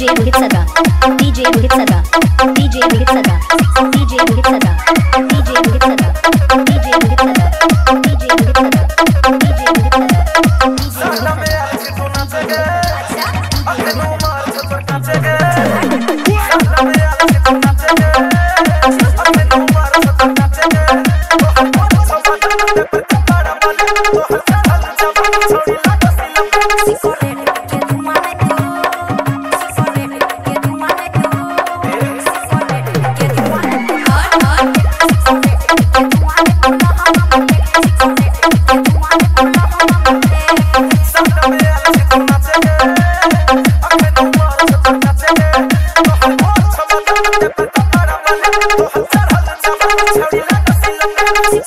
DJ Rohit Sada, DJ Rohit Sada, DJ Rohit Sada, DJ Rohit Sada, DJ Rohit Sada, DJ Rohit Sada, DJ Rohit Sada, DJ Rohit Sada. साला में आज तू DJ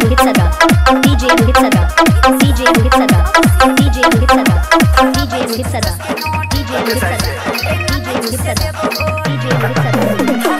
Muritsada, DJ Muritsada, DJ Muritsada, DJ Muritsada.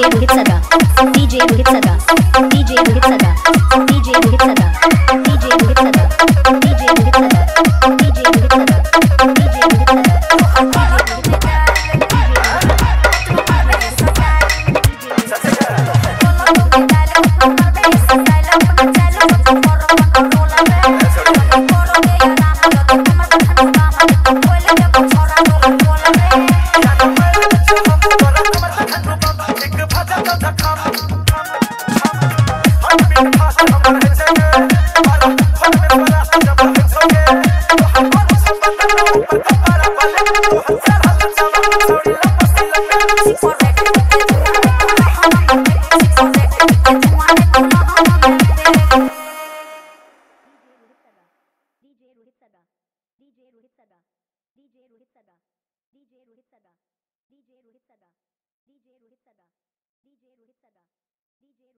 DJ Rohit Sada, DJ Rohit Sada, DJ Rohit Sada, DJ Rohit Sada, DJ Rohit Sada, DJ Rohit Sada, DJ Rohit Sada, DJ Rohit DJ